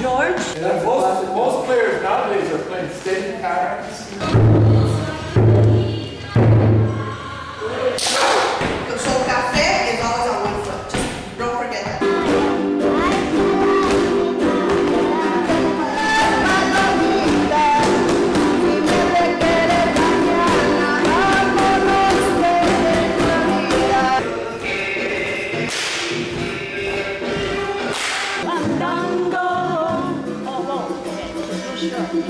George. And most, most players nowadays are playing steady patterns. sure.